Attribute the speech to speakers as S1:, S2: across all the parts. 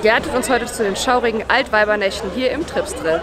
S1: begleitet uns heute zu den schaurigen Altweibernächten hier im Tripsdrill.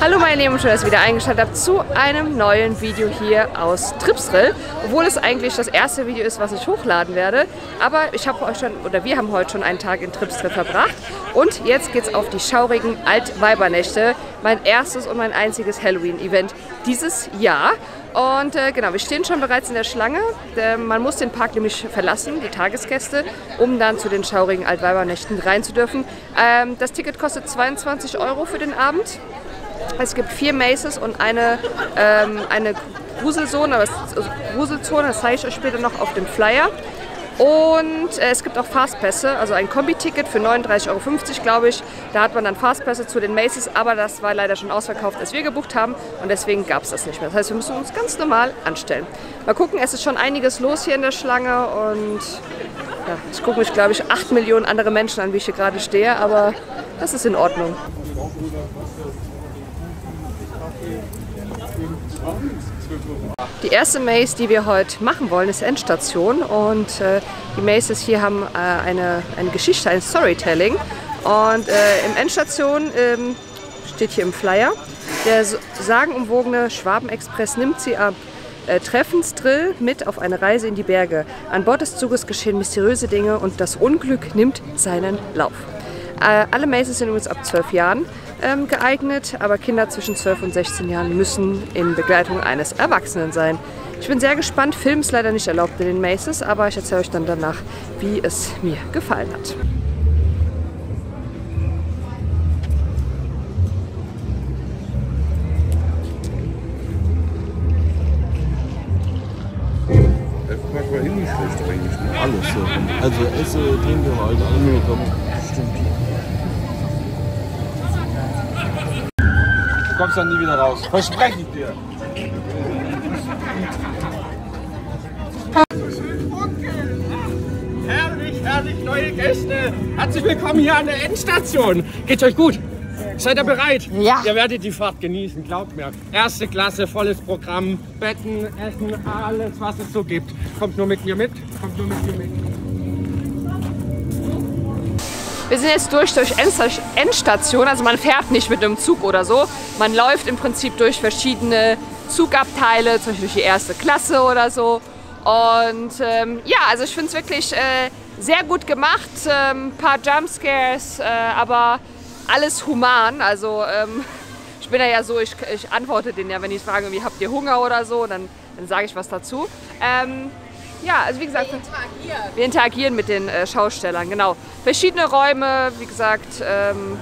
S1: Hallo meine Lieben, schön, dass ihr wieder eingeschaltet habt zu einem neuen Video hier aus Tripsrill. Obwohl es eigentlich das erste Video ist, was ich hochladen werde. Aber ich habe euch schon, oder wir haben heute schon einen Tag in Tripsrill verbracht. Und jetzt geht es auf die schaurigen Altweibernächte. Mein erstes und mein einziges Halloween-Event dieses Jahr. Und äh, genau, wir stehen schon bereits in der Schlange. Äh, man muss den Park nämlich verlassen, die Tagesgäste, um dann zu den schaurigen Altweibernächten rein zu dürfen. Ähm, das Ticket kostet 22 Euro für den Abend. Es gibt vier Maces und eine, ähm, eine Gruselzone, also Gruselzone, das zeige ich euch später noch auf dem Flyer. Und äh, es gibt auch Fastpässe, also ein Kombi-Ticket für 39,50 Euro, glaube ich. Da hat man dann Fastpässe zu den Maces, aber das war leider schon ausverkauft, als wir gebucht haben. Und deswegen gab es das nicht mehr. Das heißt, wir müssen uns ganz normal anstellen. Mal gucken, es ist schon einiges los hier in der Schlange. Und ja, ich gucke mich, glaube ich, 8 Millionen andere Menschen an, wie ich hier gerade stehe. Aber das ist in Ordnung. Die erste Maze, die wir heute machen wollen, ist Endstation und äh, die Maces hier haben äh, eine, eine Geschichte, ein Storytelling und äh, im Endstation ähm, steht hier im Flyer, der sagenumwogene Schwabenexpress nimmt sie ab äh, Treffensdrill mit auf eine Reise in die Berge. An Bord des Zuges geschehen mysteriöse Dinge und das Unglück nimmt seinen Lauf. Äh, alle Maces sind übrigens ab 12 Jahren ähm, geeignet, aber Kinder zwischen 12 und 16 Jahren müssen in Begleitung eines Erwachsenen sein. Ich bin sehr gespannt. Film ist leider nicht erlaubt in den Maces, aber ich erzähle euch dann danach, wie es mir gefallen hat.
S2: Alles so. Also Esse, Trinke, halt, alle Möglichkeiten. Kommst dann nie wieder raus. Verspreche ich dir.
S3: Herrlich, herrlich, neue Gäste. Herzlich willkommen hier an der Endstation. Geht's euch gut? Seid ihr bereit?
S4: Ja.
S3: Ihr werdet die Fahrt genießen, glaubt mir. Erste Klasse, volles Programm, Betten, Essen, alles, was es so gibt. Kommt nur mit mir mit, kommt nur mit mir mit.
S1: Wir sind jetzt durch, durch Endstation, also man fährt nicht mit einem Zug oder so. Man läuft im Prinzip durch verschiedene Zugabteile, zum Beispiel durch die erste Klasse oder so. Und ähm, ja, also ich finde es wirklich äh, sehr gut gemacht. Ein ähm, paar Jumpscares, äh, aber alles human. Also ähm, ich bin ja so, ich, ich antworte denen ja, wenn die fragen, wie habt ihr Hunger oder so, dann, dann sage ich was dazu. Ja, also wie gesagt, wir interagieren, wir interagieren mit den äh, Schaustellern, genau. Verschiedene Räume, wie gesagt, ähm,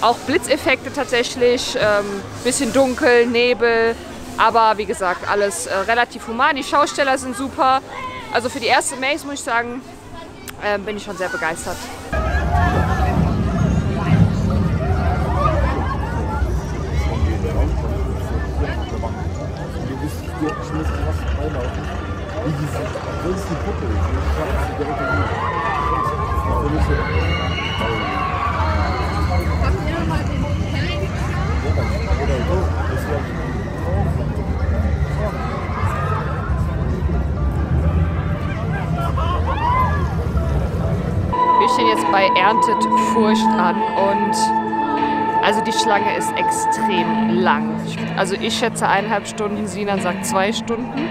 S1: auch Blitzeffekte tatsächlich, ähm, bisschen dunkel, Nebel, aber wie gesagt, alles äh, relativ human. Die Schausteller sind super. Also für die erste Maze muss ich sagen, äh, bin ich schon sehr begeistert. Das ist die Puppe. Ich direkt Wir stehen jetzt bei Erntet Furcht an und also die Schlange ist extrem lang. Also ich schätze eineinhalb Stunden, Sinan sagt zwei Stunden.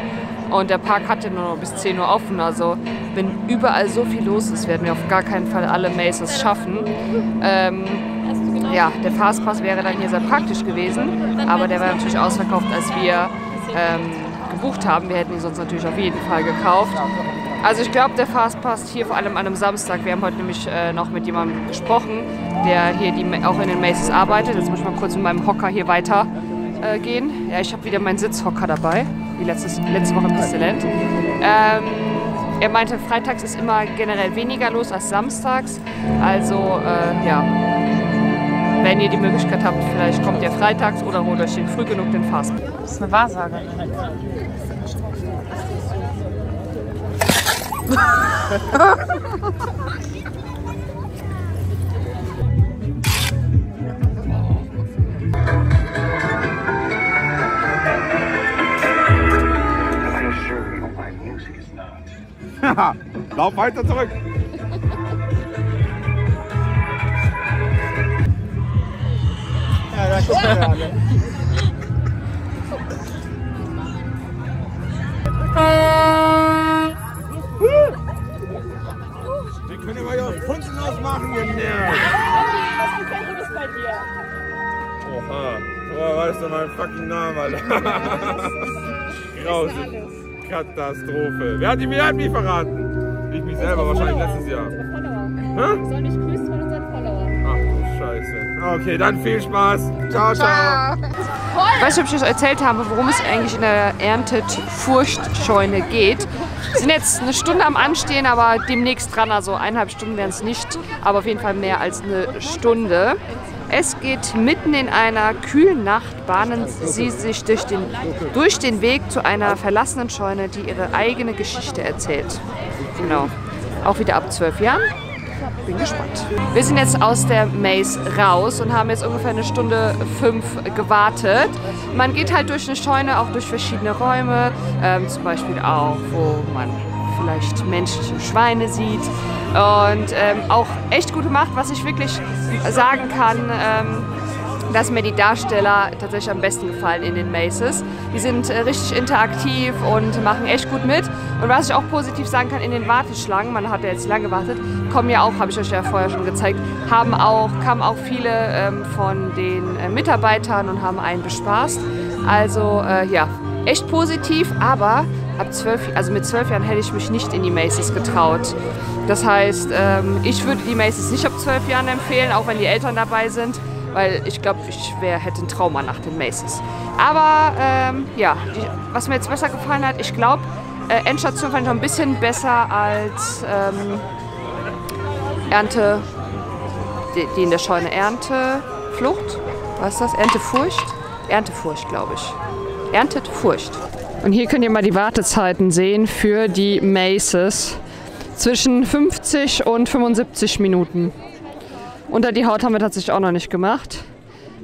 S1: Und der Park hatte nur noch bis 10 Uhr offen. Also wenn überall so viel los ist, werden wir auf gar keinen Fall alle Maces schaffen. Ähm, ja, der Fastpass wäre dann hier sehr praktisch gewesen, aber der war natürlich ausverkauft, als wir ähm, gebucht haben. Wir hätten ihn sonst natürlich auf jeden Fall gekauft. Also ich glaube, der Fastpass hier vor allem an einem Samstag. Wir haben heute nämlich äh, noch mit jemandem gesprochen, der hier die, auch in den Maces arbeitet. Jetzt muss ich mal kurz mit meinem Hocker hier weiter äh. Ja, ich habe wieder meinen Sitzhocker dabei wie letztes, letzte Woche im Distilent. Ähm, er meinte, freitags ist immer generell weniger los als samstags. Also äh, ja, wenn ihr die Möglichkeit habt, vielleicht kommt ihr freitags oder holt euch den früh genug den Fast.
S4: Das ist eine Wahrsage.
S3: Lauf weiter zurück. Wir können aber ja Funzen ausmachen, ihr Nerv. Oha. Woher weißt du meinen fucking Namen, Alter? Grausig. Katastrophe. Wer hat die mir nie verraten? Ich mich selber, wahrscheinlich letztes Jahr. Hä?
S1: Soll nicht grüßen von unseren Followern.
S3: Ach du Scheiße. Okay, dann viel Spaß. Ciao, ciao.
S1: Ich weiß nicht, ob ich euch erzählt habe, worum es eigentlich in der Erntet-Furchtscheune geht. Wir sind jetzt eine Stunde am Anstehen, aber demnächst dran. Also eineinhalb Stunden wären es nicht, aber auf jeden Fall mehr als eine Stunde. Es geht mitten in einer kühlen Nacht, bahnen sie sich durch den, durch den Weg zu einer verlassenen Scheune, die ihre eigene Geschichte erzählt. Genau. Auch wieder ab zwölf Jahren. Bin gespannt. Wir sind jetzt aus der Maze raus und haben jetzt ungefähr eine Stunde fünf gewartet. Man geht halt durch eine Scheune, auch durch verschiedene Räume, ähm, zum Beispiel auch, wo man vielleicht menschliche Schweine sieht. Und ähm, auch echt gut gemacht, was ich wirklich sagen kann. Ähm, dass mir die Darsteller tatsächlich am besten gefallen in den Maces. Die sind äh, richtig interaktiv und machen echt gut mit. Und was ich auch positiv sagen kann, in den Warteschlangen, man hat ja jetzt lange gewartet, kommen ja auch, habe ich euch ja vorher schon gezeigt, haben auch, kamen auch viele ähm, von den äh, Mitarbeitern und haben einen bespaßt. Also äh, ja, echt positiv, aber ab 12, also mit zwölf Jahren hätte ich mich nicht in die Maces getraut. Das heißt, ähm, ich würde die Maces nicht ab zwölf Jahren empfehlen, auch wenn die Eltern dabei sind weil ich glaube, ich wär, hätte ein Trauma nach den Maces. Aber ähm, ja, was mir jetzt besser gefallen hat, ich glaube, äh, Endstation fand ich noch ein bisschen besser als ähm, Ernte, die, die in der Scheune Ernteflucht. Was ist das? Erntefurcht? Erntefurcht, glaube ich. Erntet Furcht. Und hier könnt ihr mal die Wartezeiten sehen für die Maces. Zwischen 50 und 75 Minuten. Unter die Haut haben wir tatsächlich auch noch nicht gemacht.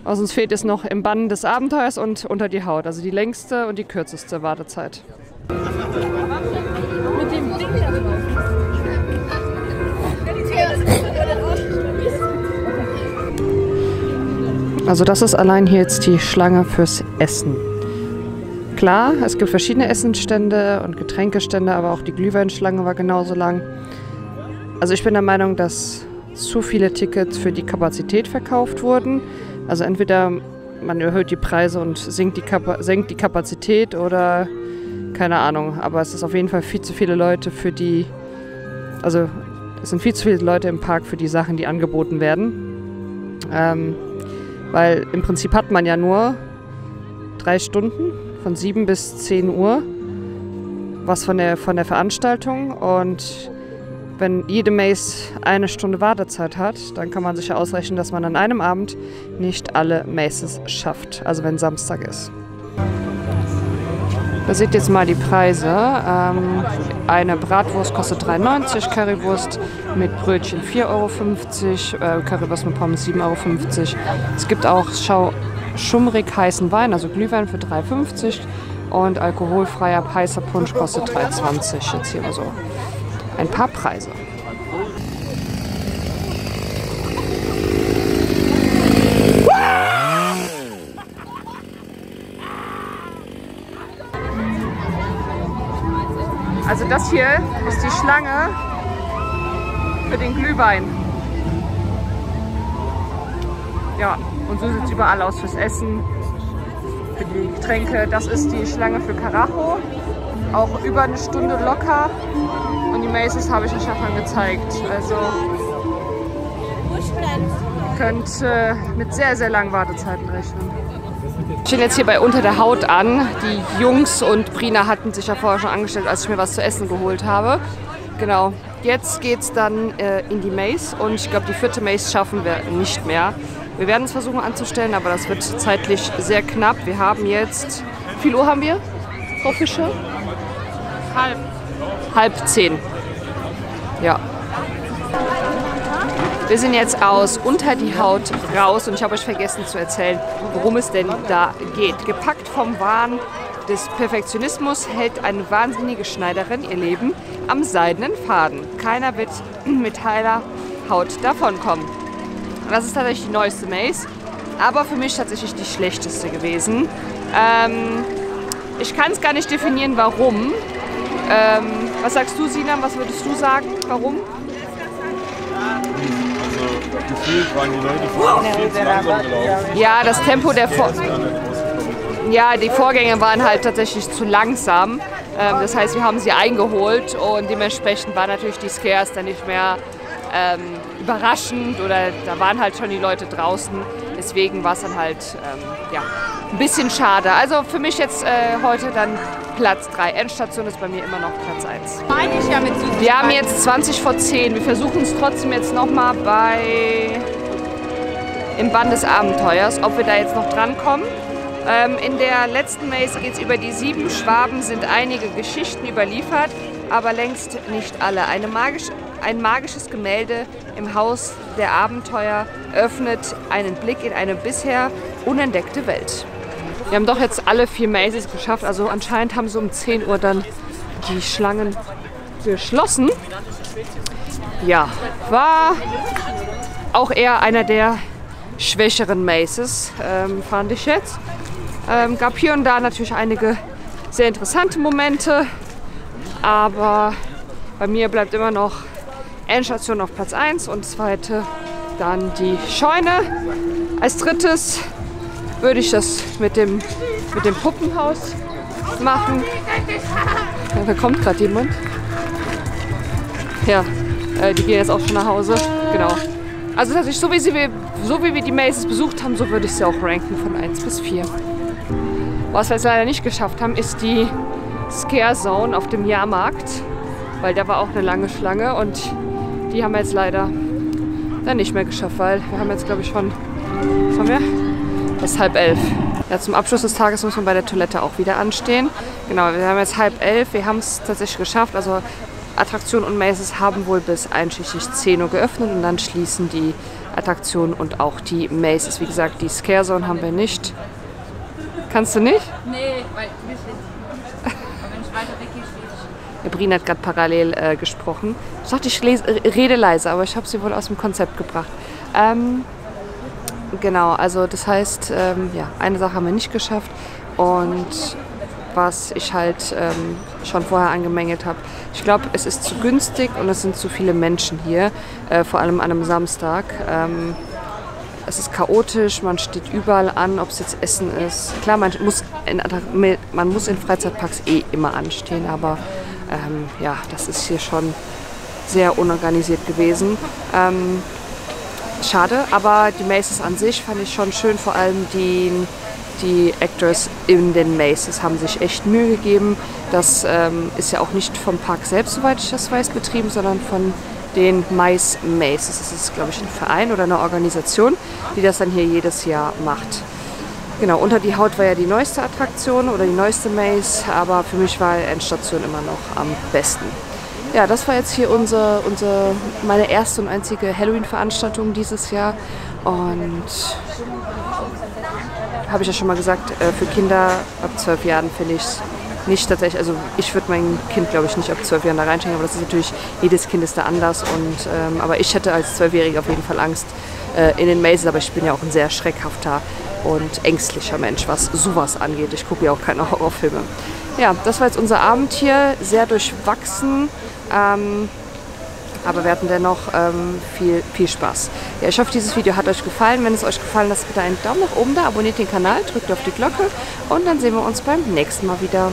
S1: Also uns fehlt es noch im Bann des Abenteuers und unter die Haut. Also die längste und die kürzeste Wartezeit. Also das ist allein hier jetzt die Schlange fürs Essen. Klar, es gibt verschiedene Essensstände und Getränkestände, aber auch die Glühweinschlange war genauso lang. Also ich bin der Meinung, dass zu viele Tickets für die Kapazität verkauft wurden. Also entweder man erhöht die Preise und senkt die, senkt die Kapazität oder keine Ahnung. Aber es ist auf jeden Fall viel zu viele Leute für die, also es sind viel zu viele Leute im Park für die Sachen, die angeboten werden. Ähm, weil im Prinzip hat man ja nur drei Stunden von 7 bis 10 Uhr was von der, von der Veranstaltung und wenn jede Maze eine Stunde Wartezeit hat, dann kann man sich ja ausrechnen, dass man an einem Abend nicht alle Maces schafft, also wenn Samstag ist. Da seht ihr jetzt mal die Preise. Ähm, eine Bratwurst kostet 3,90, Currywurst mit Brötchen 4,50 Euro, äh, Currywurst mit Pommes 7,50 Euro. Es gibt auch schau, schummrig heißen Wein, also Glühwein für 3,50 und alkoholfreier heißer Punsch kostet 3,20. Jetzt hier mal so ein paar Preise. Also das hier ist die Schlange für den Glühwein. Ja, und so sieht es überall aus fürs Essen, für die Getränke. Das ist die Schlange für Carajo. Auch über eine Stunde locker. Und die Maces habe ich euch ja schon gezeigt. Also könnt äh, mit sehr, sehr langen Wartezeiten rechnen. Ich stehe jetzt hier bei Unter der Haut an. Die Jungs und Brina hatten sich ja vorher schon angestellt, als ich mir was zu essen geholt habe. Genau. Jetzt geht es dann äh, in die Maze und ich glaube, die vierte Maze schaffen wir nicht mehr. Wir werden es versuchen anzustellen, aber das wird zeitlich sehr knapp. Wir haben jetzt, wie viel Uhr haben wir, Frau Fischer? Halb. Halb zehn. Ja. Wir sind jetzt aus Unter die Haut raus und ich habe euch vergessen zu erzählen, worum es denn da geht. Gepackt vom Wahn des Perfektionismus hält eine wahnsinnige Schneiderin ihr Leben am seidenen Faden. Keiner wird mit heiler Haut davonkommen. Das ist tatsächlich die neueste Maze, aber für mich tatsächlich die schlechteste gewesen. Ähm, ich kann es gar nicht definieren, warum. Ähm, was sagst du, Sinan? Was würdest du sagen? Warum?
S2: Also gefühlt waren die Leute vorher viel zu langsam gelaufen.
S1: Ja, das Tempo der Vor ja, die Vorgänge waren halt tatsächlich zu langsam. Ähm, das heißt, wir haben sie eingeholt und dementsprechend waren natürlich die Scares dann nicht mehr ähm, überraschend oder da waren halt schon die Leute draußen. Deswegen war es dann halt ähm, ja, ein bisschen schade. Also für mich jetzt äh, heute dann Platz 3. Endstation ist bei mir immer noch Platz 1.
S4: Meine ich ja mit Süßigkeiten.
S1: Wir haben jetzt 20 vor 10. Wir versuchen es trotzdem jetzt nochmal bei im Bann des Abenteuers, ob wir da jetzt noch drankommen. Ähm, in der letzten Maze geht es über die sieben Schwaben, sind einige Geschichten überliefert, aber längst nicht alle. Eine magisch, ein magisches Gemälde im Haus der Abenteuer öffnet einen Blick in eine bisher unentdeckte Welt. Wir haben doch jetzt alle vier Mazes geschafft, also anscheinend haben sie um 10 Uhr dann die Schlangen geschlossen. Ja, war auch eher einer der schwächeren Mazes, ähm, fand ich jetzt. Ähm, gab hier und da natürlich einige sehr interessante Momente, aber bei mir bleibt immer noch Endstation auf Platz 1 und zweite dann die Scheune. Als drittes würde ich das mit dem, mit dem Puppenhaus machen. Ja, da kommt gerade jemand. Ja, äh, die gehen jetzt auch schon nach Hause. Genau. Also tatsächlich, so wie, sie, so wie wir die Mazes besucht haben, so würde ich sie auch ranken von 1 bis 4. Was wir jetzt leider nicht geschafft haben, ist die Scare Zone auf dem Jahrmarkt. Weil da war auch eine lange Schlange und die haben wir jetzt leider dann nicht mehr geschafft, weil wir haben jetzt glaube ich schon, was haben wir? Das ist halb elf. Ja, zum Abschluss des Tages muss man bei der Toilette auch wieder anstehen. Genau, wir haben jetzt halb elf, wir haben es tatsächlich geschafft. Also Attraktionen und Mazes haben wohl bis einschließlich 10 Uhr geöffnet und dann schließen die Attraktionen und auch die Mazes. Wie gesagt, die Scare Zone haben wir nicht. Kannst du nicht?
S4: Nee, weil wir stehen. Aber wenn ich weiter weggehe, stehe ich.
S1: Ja, Brina hat gerade parallel äh, gesprochen. Ich dachte, ich lese, äh, rede leise, aber ich habe sie wohl aus dem Konzept gebracht. Ähm, genau, also das heißt, ähm, ja, eine Sache haben wir nicht geschafft. Und was ich halt ähm, schon vorher angemängelt habe, ich glaube, es ist zu günstig und es sind zu viele Menschen hier, äh, vor allem an einem Samstag. Ähm, es ist chaotisch, man steht überall an, ob es jetzt Essen ist. Klar, man muss in, man muss in Freizeitparks eh immer anstehen, aber ähm, ja, das ist hier schon sehr unorganisiert gewesen. Ähm, schade, aber die Maces an sich fand ich schon schön, vor allem die, die Actors in den Maces haben sich echt Mühe gegeben. Das ähm, ist ja auch nicht vom Park selbst, soweit ich das weiß, betrieben, sondern von den Mais Maces. Das ist, glaube ich, ein Verein oder eine Organisation, die das dann hier jedes Jahr macht. Genau, unter die Haut war ja die neueste Attraktion oder die neueste Maze, aber für mich war Endstation immer noch am besten. Ja, das war jetzt hier unsere, unsere, meine erste und einzige Halloween-Veranstaltung dieses Jahr. Und habe ich ja schon mal gesagt, äh, für Kinder ab zwölf Jahren finde ich es nicht tatsächlich, also ich würde mein Kind, glaube ich, nicht ab zwölf Jahren da reinstecken, aber das ist natürlich, jedes Kind ist da anders. Und, ähm, aber ich hätte als Zwölfjährige auf jeden Fall Angst äh, in den Mazes, aber ich bin ja auch ein sehr schreckhafter und ängstlicher Mensch, was sowas angeht. Ich gucke ja auch keine Horrorfilme. Ja, das war jetzt unser Abend hier, sehr durchwachsen. Ähm, aber wir hatten dennoch ähm, viel, viel Spaß. Ja, ich hoffe, dieses Video hat euch gefallen. Wenn es euch gefallen hat, lasst bitte einen Daumen nach oben da, abonniert den Kanal, drückt auf die Glocke und dann sehen wir uns beim nächsten Mal wieder.